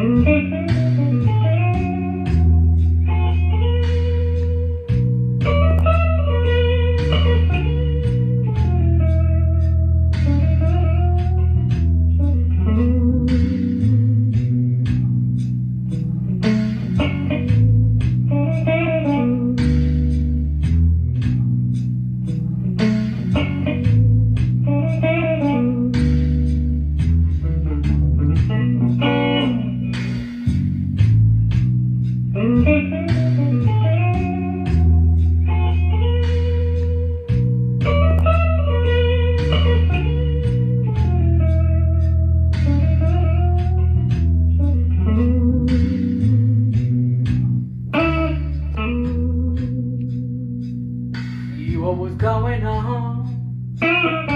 Thank what was going on.